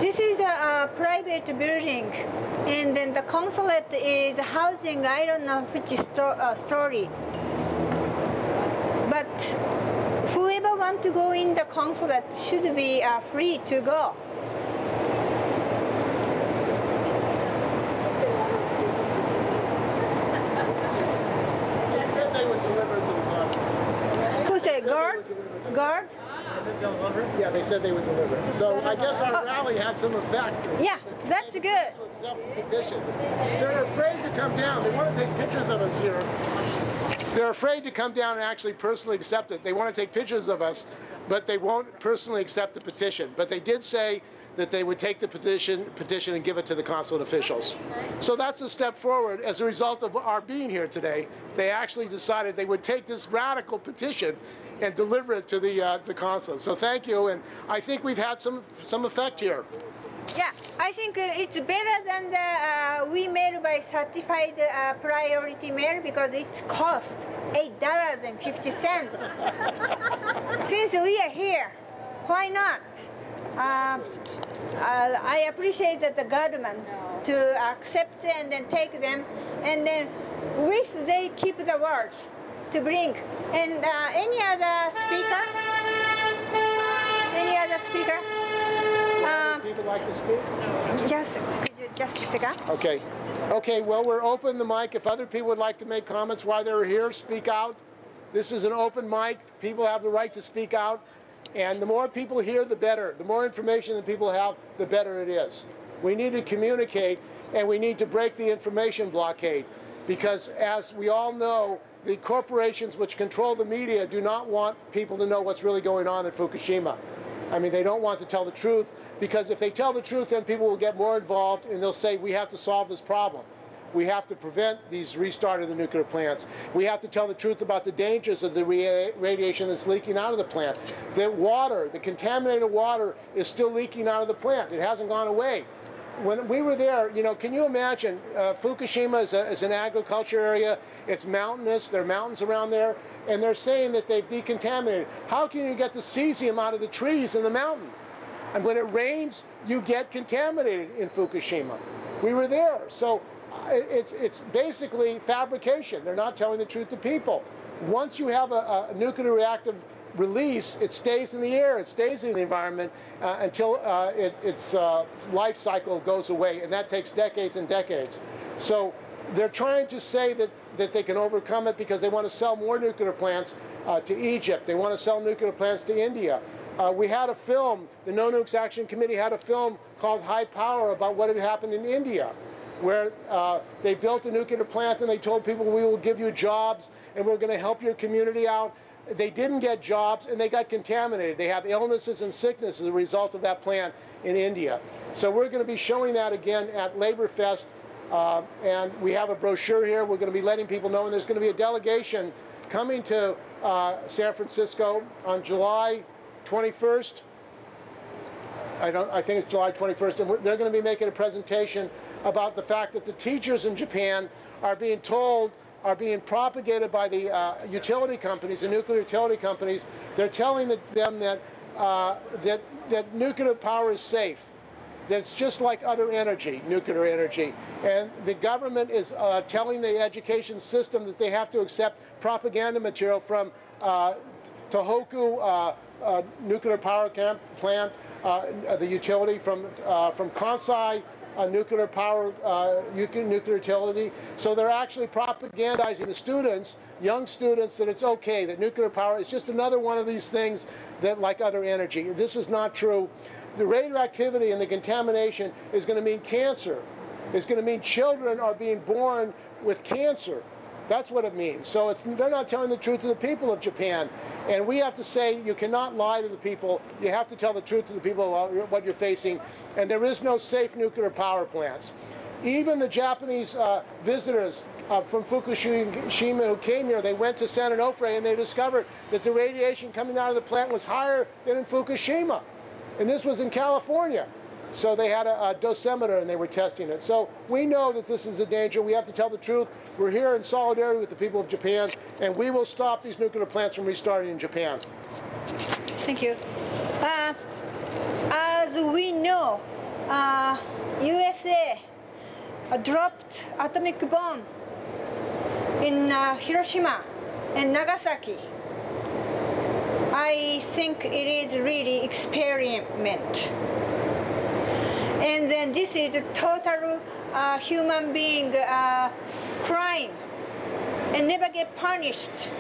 [SPEAKER 1] This is a, private building, and then the consulate is housing. I don't know which sto uh, story, but whoever want to go in the consulate should be uh, free to go. guard? Guard?
[SPEAKER 3] Yeah, they said they would deliver. So I guess our rally had some effect.
[SPEAKER 1] Yeah, that's good.
[SPEAKER 3] accept the petition. They're afraid to come down. They want to take pictures of us here. They're afraid to come down and actually personally accept it. They want to take pictures of us, but they won't personally accept the petition. But they did say that they would take the petition, petition and give it to the consulate officials. So that's a step forward. As a result of our being here today, they actually decided they would take this radical petition and deliver it to the, uh, the consulate. So thank you, and I think we've had some, some effect here.
[SPEAKER 1] Yeah, I think uh, it's better than the uh, we mail by certified uh, priority mail because it cost eight dollars and fifty cents. Since we are here, why not? Um, uh, I appreciate that the government to accept and then take them, and then wish they keep the words to bring. And uh, any other speaker? Any other speaker? Uh,
[SPEAKER 3] People like to speak?
[SPEAKER 1] just, just a second.
[SPEAKER 3] Okay. Okay, well, we're open the mic. If other people would like to make comments while they're here, speak out. This is an open mic. People have the right to speak out. And the more people hear, the better. The more information that people have, the better it is. We need to communicate and we need to break the information blockade because as we all know, the corporations which control the media do not want people to know what's really going on in Fukushima. I mean, they don't want to tell the truth because if they tell the truth, then people will get more involved and they'll say, we have to solve this problem. We have to prevent these restart of the nuclear plants. We have to tell the truth about the dangers of the radiation that's leaking out of the plant. The water, the contaminated water, is still leaking out of the plant. It hasn't gone away when we were there, you know, can you imagine? Uh, Fukushima is, a, is, an agriculture area. It's mountainous. There are mountains around there. And they're saying that they've decontaminated. How can you get the cesium out of the trees in the mountain? And when it rains, you get contaminated in Fukushima. We were there. So uh, it's, it's basically fabrication. They're not telling the truth to people. Once you have a, a nuclear reactive release, it stays in the air, it stays in the environment uh, until uh, it, its uh, life cycle goes away, and that takes decades and decades. So they're trying to say that, that they can overcome it because they want to sell more nuclear plants uh, to Egypt. They want to sell nuclear plants to India. Uh, we had a film, the No Nukes Action Committee had a film called High Power about what had happened in India where uh, they built a nuclear plant and they told people we will give you jobs and we're going to help your community out they didn't get jobs and they got contaminated. They have illnesses and sickness as a result of that plant in India. So we're going to be showing that again at Labor Fest. Uh, and we have a brochure here. We're going to be letting people know. And there's going to be a delegation coming to uh, San Francisco on July 21st. I, don't, I think it's July 21st. And they're going to be making a presentation about the fact that the teachers in Japan are being told are being propagated by the uh, utility companies, the nuclear utility companies. They're telling the, them that, uh, that, that nuclear power is safe. That's just like other energy, nuclear energy. And the government is uh, telling the education system that they have to accept propaganda material from uh, Tohoku uh, uh, nuclear power camp, plant, the utility from, from Kansai uh, nuclear power, uh, nuclear utility. So they're actually propagandizing the students, young students, that it's okay, that nuclear power is just another one of these things that like other energy. This is not true. The radioactivity and the contamination is going to mean cancer. It's going to mean children are being born with cancer. That's what it means. So it's, they're not telling the truth to the people of Japan. And we have to say you cannot lie to the people. You have to tell the truth to the people about what you're facing. And there is no safe nuclear power plants. Even the Japanese uh, visitors uh, from Fukushima who came here, they went to San Onofre and they discovered that the radiation coming out of the plant was higher than in Fukushima. And this was in California. So they had a, a, dosimeter and they were testing it. So we know that this is a danger. We have to tell the truth. We're here in solidarity with the people of Japan, and we will stop these nuclear plants from restarting in Japan.
[SPEAKER 1] Thank you. Uh, as we know, uh, USA dropped atomic bomb in uh, Hiroshima and Nagasaki. I think it is really experiment and then this is a total uh, human being uh, crime and never get punished.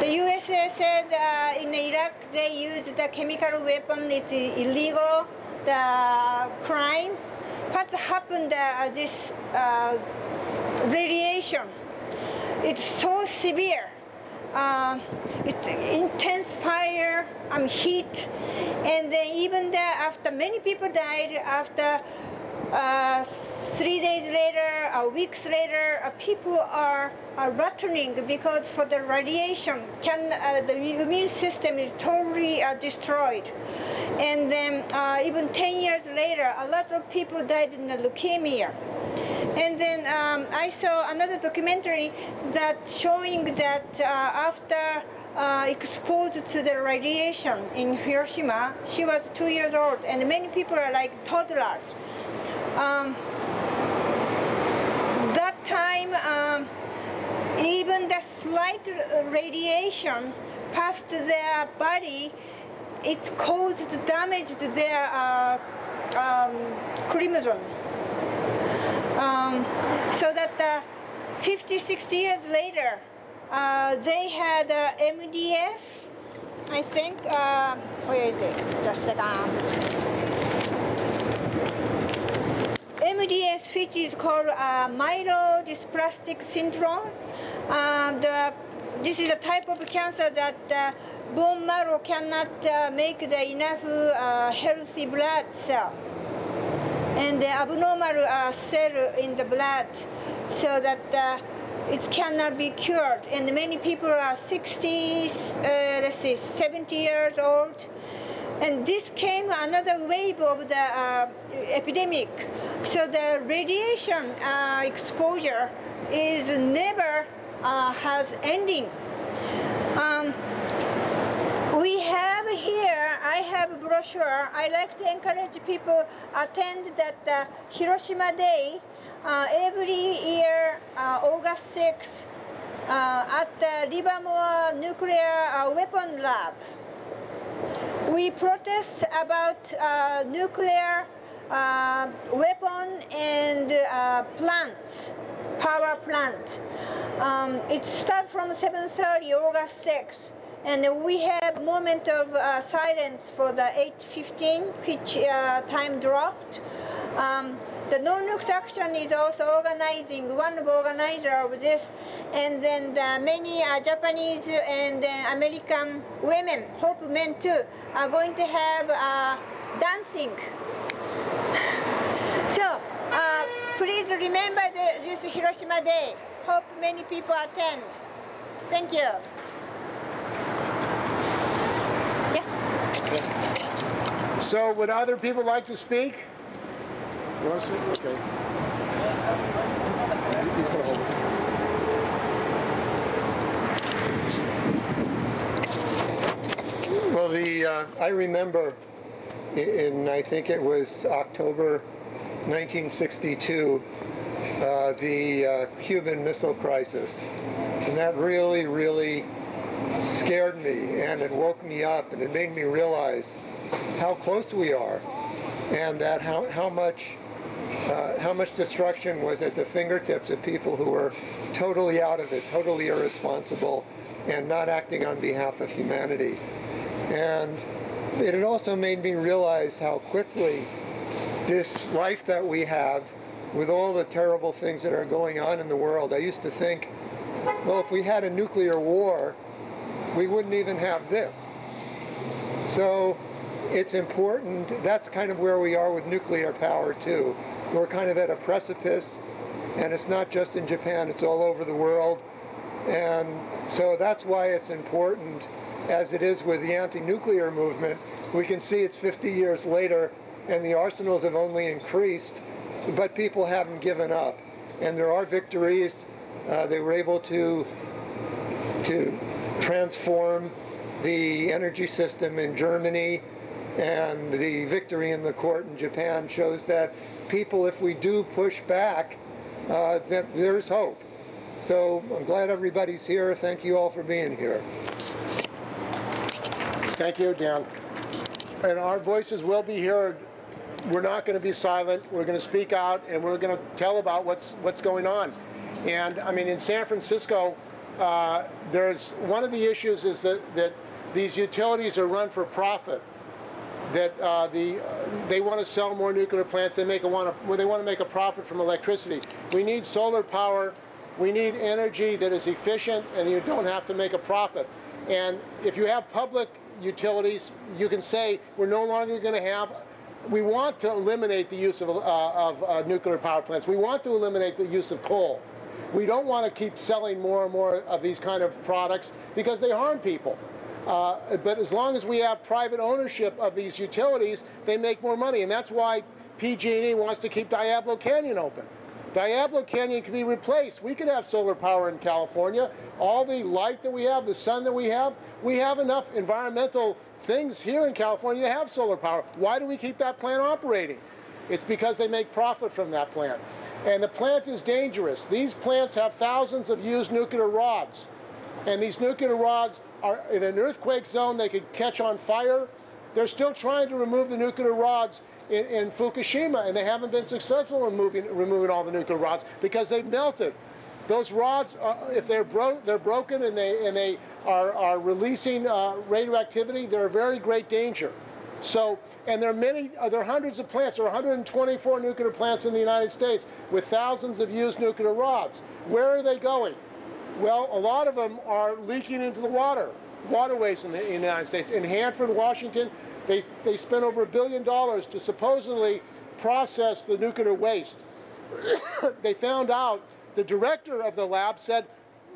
[SPEAKER 1] The USA said uh, in Iraq they use the chemical weapon, it's illegal, the crime. What's happened, uh, this uh, radiation, it's so severe. Uh, it's intense fire, um, heat, and then even there, after many people died, after uh, three days later, uh, weeks later, uh, people are, are returning because for the radiation, can, uh, the immune system is totally uh, destroyed. And then even 10 years later, a lot of people died in the leukemia. And then um, I saw another documentary that showing that after uh, exposed to the radiation in Hiroshima, she was two years old, and many people are like toddlers. Um, time, um, even the slight radiation past their body, it caused damage to their uh, um, chromosome. Um, so that uh, 50, 60 years later, uh, they had uh, MDS, I think. Uh, where is it? Just a second. MDS, which is called uh, myelodysplastic syndrome. Uh, the, this is a type of cancer that uh, bone marrow cannot uh, make the enough uh, healthy blood cell and the abnormal uh, cell in the blood so that uh, it cannot be cured. And many people are 60, uh, let's see, 70 years old. And this came another wave of the uh, epidemic. So the radiation uh, exposure is never uh, has ending. Um, we have here, I have a brochure. I like to encourage people attend that uh, Hiroshima Day uh, every year, uh, August 6th, uh, at the Livermore Nuclear uh, Weapon Lab. We protest about uh, nuclear uh, weapon and uh, plants, power plant. Um, it starts from 7.30 August 6th. And we have moment of uh, silence for the 8.15, which uh, time dropped. Um, the non-nukes action is also organizing, one of organizer of this, and then the many uh, Japanese and uh, American women, hope men too, are going to have uh, dancing. So, uh, please remember the, this Hiroshima Day. Hope many people attend. Thank you. Yeah.
[SPEAKER 3] So would other people like to speak? You want to speak? Okay. He's going to hold it. Well, the uh, I remember in I think it was October 1962 uh, the uh, Cuban Missile Crisis, and that really, really scared me, and it woke me up, and it made me realize how close we are, and that how how much uh, how much destruction was at the fingertips of people who were totally out of it, totally irresponsible, and not acting on behalf of humanity. And it also made me realize how quickly this life that we have, with all the terrible things that are going on in the world, I used to think, well, if we had a nuclear war, we wouldn't even have this. So it's important, that's kind of where we are with nuclear power too. We're kind of at a precipice, and it's not just in Japan, it's all over the world. And so that's why it's important, as it is with the anti-nuclear movement. We can see it's 50 years later, and the arsenals have only increased, but people haven't given up. And there are victories. Uh, they were able to to transform the energy system in Germany, and the victory in the court in Japan shows that people, if we do push back, uh, that there's hope. So I'm glad everybody's here. Thank you all for being here. Thank you, Dan. And our voices will be heard. We're not going to be silent. We're going to speak out, and we're going to tell about what's what's going on. And I mean, in San Francisco, uh, there's one of the issues is that that these utilities are run for profit. That uh, the uh, they want to sell more nuclear plants. They make a want to, they want to make a profit from electricity. We need solar power. We need energy that is efficient, and you don't have to make a profit. And if you have public utilities, you can say we're no longer going to have. We want to eliminate the use of, uh, of uh, nuclear power plants. We want to eliminate the use of coal. We don't want to keep selling more and more of these kind of products because they harm people. Uh, but as long as we have private ownership of these utilities, they make more money, and that's why PG&E wants to keep Diablo Canyon open. Diablo Canyon can be replaced. We could have solar power in California. All the light that we have, the sun that we have, we have enough environmental things here in California to have solar power. Why do we keep that plant operating? It's because they make profit from that plant. And the plant is dangerous. These plants have thousands of used nuclear rods. And these nuclear rods are in an earthquake zone, they could catch on fire. They're still trying to remove the nuclear rods in, in Fukushima, and they haven't been successful in moving, removing all the nuclear rods because they've melted. Those rods, uh, if they're, bro they're broken and they, and they are, are releasing uh, radioactivity, they're a very great danger. So, and there are many, uh, there are hundreds of plants. There are 124 nuclear plants in the United States with thousands of used nuclear rods. Where are they going? Well, a lot of them are leaking into the water, waterways in the, in the United States. In Hanford, Washington, they, they spent over a billion dollars to supposedly process the nuclear waste. they found out, the director of the lab said,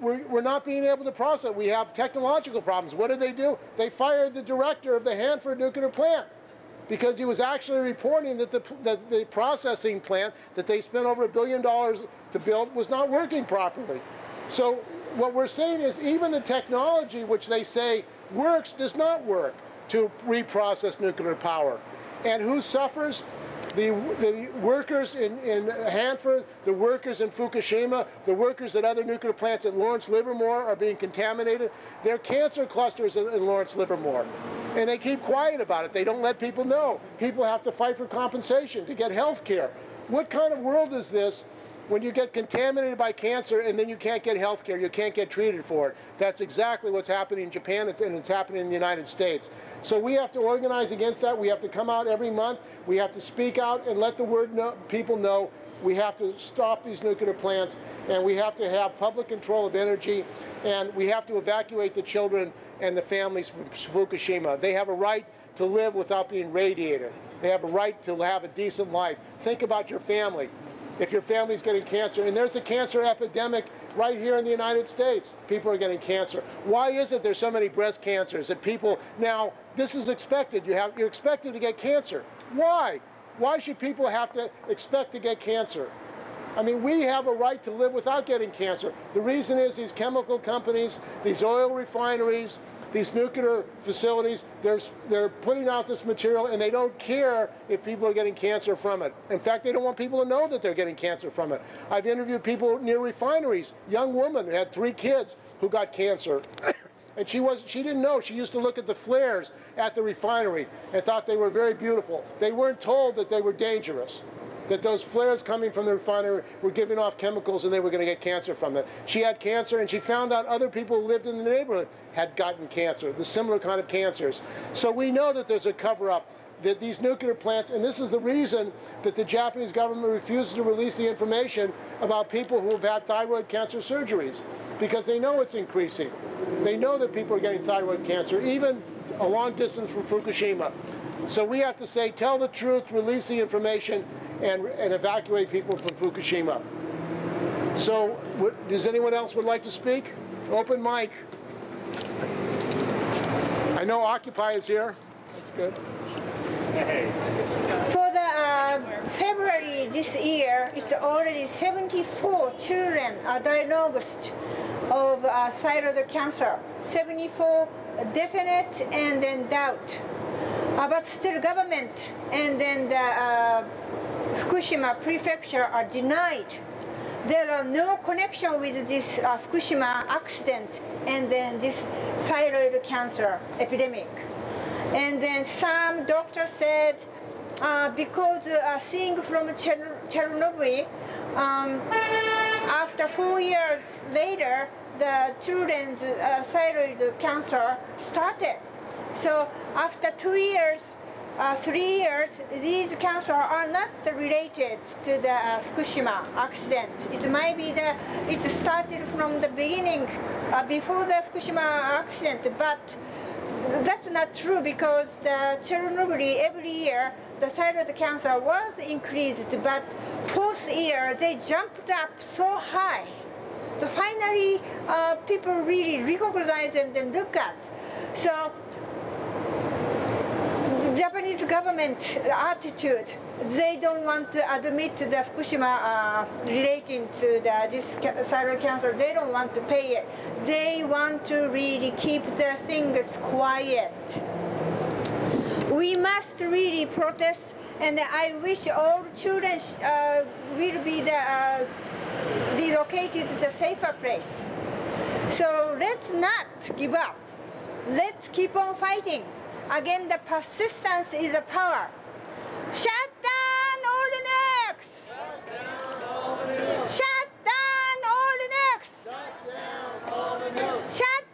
[SPEAKER 3] we're, we're not being able to process. We have technological problems. What did they do? They fired the director of the Hanford nuclear plant because he was actually reporting that the, that the processing plant that they spent over a billion dollars to build was not working properly. So what we're saying is even the technology which they say works does not work to reprocess nuclear power. And who suffers? The, the workers in, in Hanford, the workers in Fukushima, the workers at other nuclear plants at Lawrence Livermore are being contaminated. There are cancer clusters in, in Lawrence Livermore. And they keep quiet about it. They don't let people know. People have to fight for compensation to get health care. What kind of world is this when you get contaminated by cancer and then you can't get health care, you can't get treated for it. That's exactly what's happening in Japan and it's happening in the United States. So we have to organize against that. We have to come out every month. We have to speak out and let the word know, people know we have to stop these nuclear plants and we have to have public control of energy and we have to evacuate the children and the families from Fukushima. They have a right to live without being radiated. They have a right to have a decent life. Think about your family if your family's getting cancer. And there's a cancer epidemic right here in the United States. People are getting cancer. Why is it there's so many breast cancers that people now this is expected. You have you're expected to get cancer. Why? Why should people have to expect to get cancer? I mean, we have a right to live without getting cancer. The reason is these chemical companies, these oil refineries, these nuclear facilities, they're, they're putting out this material and they don't care if people are getting cancer from it. In fact, they don't want people to know that they're getting cancer from it. I've interviewed people near refineries, young woman who had three kids who got cancer. and she was she didn't know. She used to look at the flares at the refinery and thought they were very beautiful. They weren't told that they were dangerous that those flares coming from the refinery were giving off chemicals and they were going to get cancer from them. She had cancer and she found out other people who lived in the neighborhood had gotten cancer, the similar kind of cancers. So we know that there's a cover-up that these nuclear plants, and this is the reason that the Japanese government refuses to release the information about people who have had thyroid cancer surgeries, because they know it's increasing. They know that people are getting thyroid cancer, even a long distance from Fukushima. So we have to say, tell the truth, release the information, and, and evacuate people from Fukushima. So, does anyone else would like to speak? Open mic. I know Occupy is here. That's good.
[SPEAKER 1] For the uh, February this year, it's already 74 children are diagnosed of uh, thyroid cancer. 74 definite and then doubt. But still government and then the uh, Fukushima prefecture are denied. There are no connection with this uh, Fukushima accident and then this thyroid cancer epidemic. And then some doctors said uh, because uh, seeing from Chernobyl, um, after four years later, the children's uh, thyroid cancer started. So after two years, uh, three years, these cancers are not related to the uh, Fukushima accident. It might be that it started from the beginning, uh, before the Fukushima accident, but that's not true because the Chernobyl every year the thyroid cancer was increased, but fourth year they jumped up so high. So finally, uh, people really recognize and then look at. So Japanese government attitude, they don't want to admit the Fukushima uh, relating to the, this thyroid cancer. They don't want to pay it. They want to really keep the things quiet. We must really protest And I wish all children uh, will be the, uh, relocated to the safer place. So let's not give up. Let's keep on fighting. Again, the persistence is the power. Shut down all the nukes! Shut down all the nukes! Shut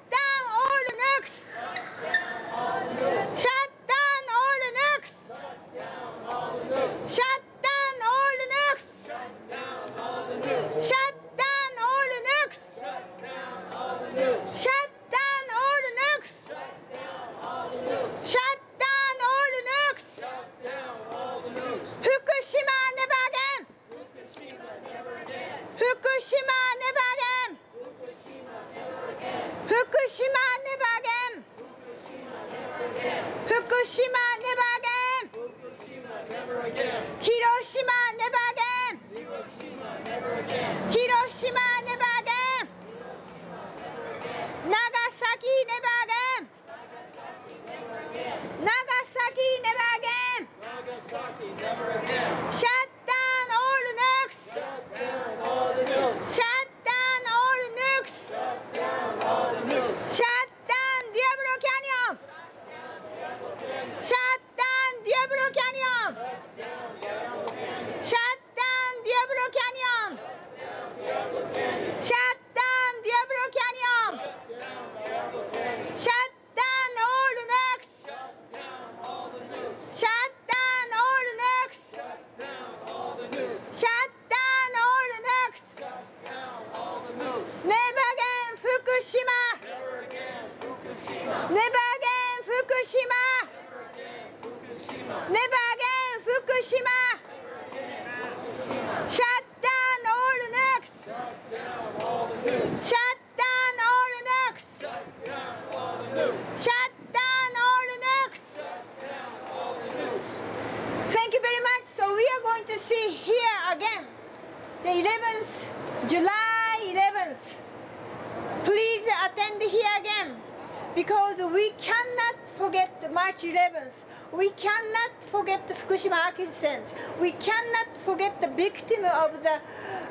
[SPEAKER 1] victim of the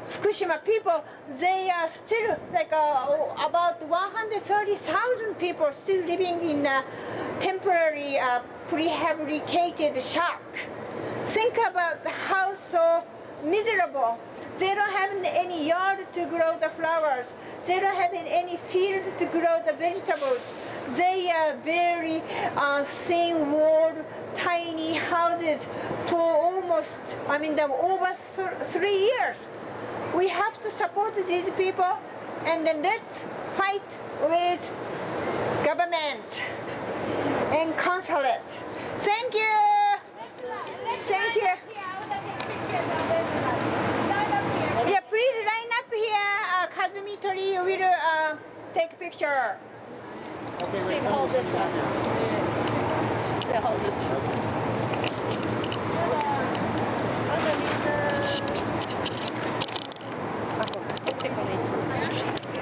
[SPEAKER 1] Fukushima people. They are still like uh, about 130,000 people still living in a temporary uh, prehabilitated shack. Think about how so miserable. They don't have any yard to grow the flowers. They don't have any field to grow the vegetables. They are very uh, thin walled, tiny houses for almost, I mean, over th three years. We have to support these people and then let's fight with government and consulate. Thank you. Thank you. Yeah, please line up here. Uh, Kazumi Tori will uh, take picture.
[SPEAKER 2] Okay, wait, hold this one up. They hold this one. Okay.
[SPEAKER 3] Underneath the... Oh, pick on it.